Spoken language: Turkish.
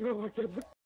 Kime bak ya.